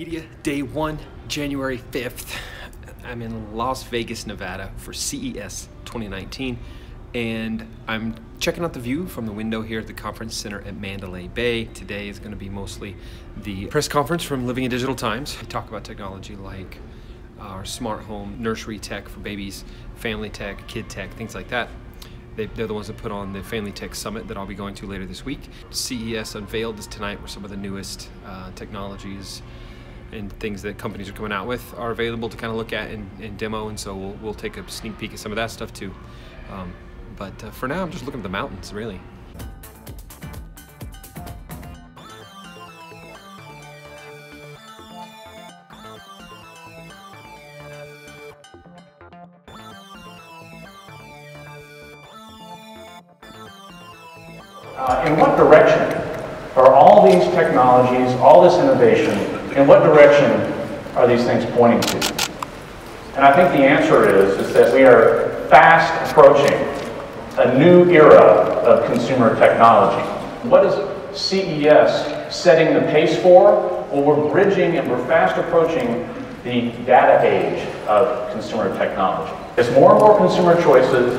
Media Day 1, January 5th. I'm in Las Vegas, Nevada for CES 2019 and I'm checking out the view from the window here at the conference center at Mandalay Bay. Today is going to be mostly the press conference from Living in Digital Times. We talk about technology like our smart home, nursery tech for babies, family tech, kid tech, things like that. They, are the ones that put on the Family Tech Summit that I'll be going to later this week. CES unveiled is tonight where some of the newest uh, technologies and things that companies are coming out with are available to kind of look at and, and demo, and so we'll, we'll, take a sneak peek at some of that stuff too. Um, but uh, for now, I'm just looking at the mountains, really. Uh, in what direction are all these technologies, all this innovation, in what direction are these things pointing to? And I think the answer is, is that we are fast approaching a new era of consumer technology. What is CES setting the pace for? Well, we're bridging and we're fast approaching the data age of consumer technology. As more and more consumer choices,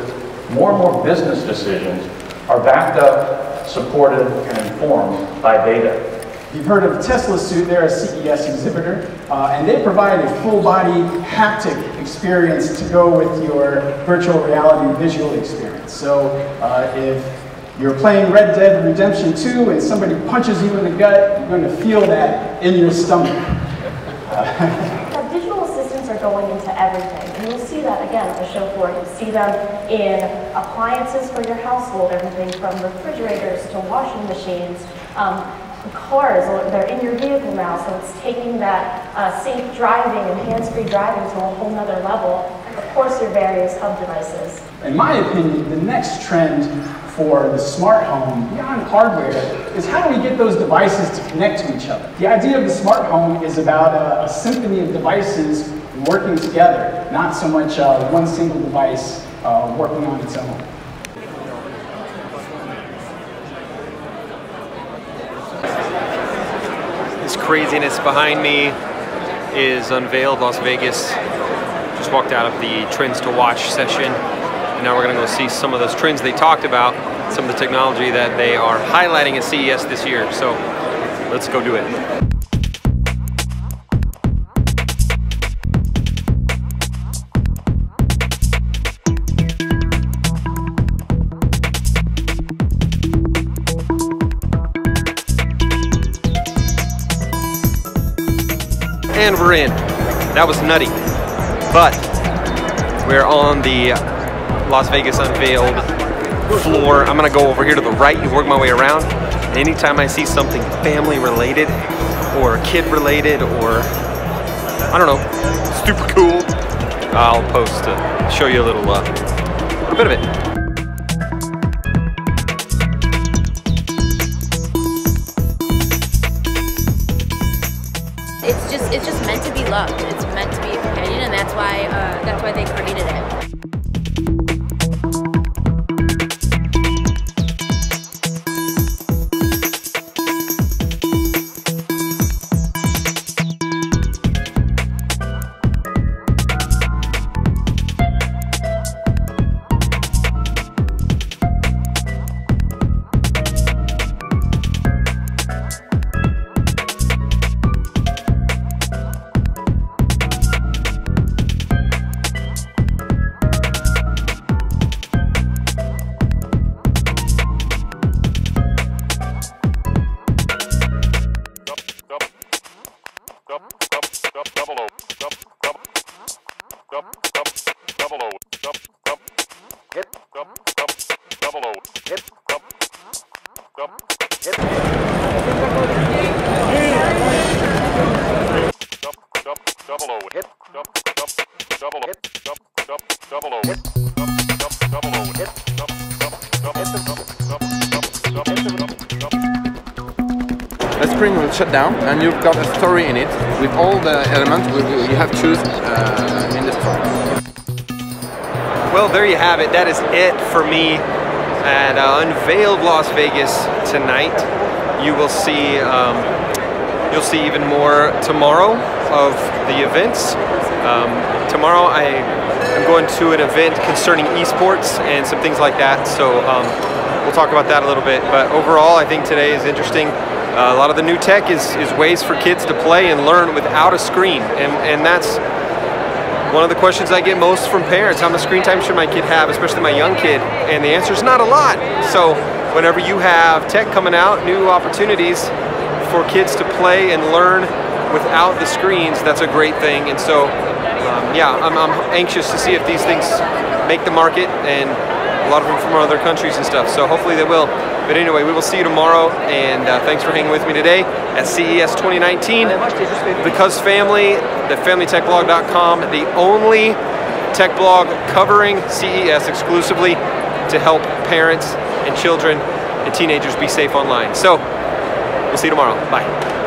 more and more business decisions are backed up, supported, and informed by data. You've heard of Teslasuit, they're a CES exhibitor, uh, and they provide a full body haptic experience to go with your virtual reality visual experience. So uh, if you're playing Red Dead Redemption 2 and somebody punches you in the gut, you're going to feel that in your stomach. digital assistants are going into everything, and you'll see that again at the show floor. You'll see them in appliances for your household, everything from refrigerators to washing machines. Um, cars, they're in your vehicle now, so it's taking that uh, safe driving and hands-free driving to a whole nother level. And of course, your various hub devices. In my opinion, the next trend for the smart home, beyond hardware, is how do we get those devices to connect to each other? The idea of the smart home is about a, a symphony of devices working together, not so much uh, one single device uh, working on its own. Craziness behind me is unveiled Las Vegas. Just walked out of the Trends to Watch session. And now we're gonna go see some of those trends they talked about, some of the technology that they are highlighting at CES this year. So let's go do it. And we're in. That was nutty. But we're on the Las Vegas Unveiled floor. I'm gonna go over here to the right and work my way around. anytime I see something family related or kid related or I don't know, super cool, I'll post to show you a little, uh, little bit of it. Meant to be loved. It's meant to be a companion, and that's why uh, that's why they created it. double O, double hip, double O, hip, double hip. Double O, hip, double O, hip, double O, hip. The screen will shut down and you've got a story in it with all the elements you have choose uh, in the story. Well, there you have it. That is it for me at uh, Unveiled Las Vegas tonight. You will see um, You'll see even more tomorrow of the events. Um, tomorrow I am going to an event concerning esports and some things like that. So um, we'll talk about that a little bit. But overall, I think today is interesting. Uh, a lot of the new tech is, is ways for kids to play and learn without a screen. And, and that's one of the questions I get most from parents. How much screen time should my kid have, especially my young kid? And the answer is not a lot. So whenever you have tech coming out, new opportunities for kids to play and learn without the screens, that's a great thing. And so, um, yeah, I'm, I'm anxious to see if these things make the market and a lot of them from other countries and stuff. So hopefully they will. But anyway, we will see you tomorrow, and uh, thanks for hanging with me today at CES 2019. Because Family, the FamilyTechBlog.com, the only tech blog covering CES exclusively to help parents and children and teenagers be safe online. So, we'll see you tomorrow. Bye.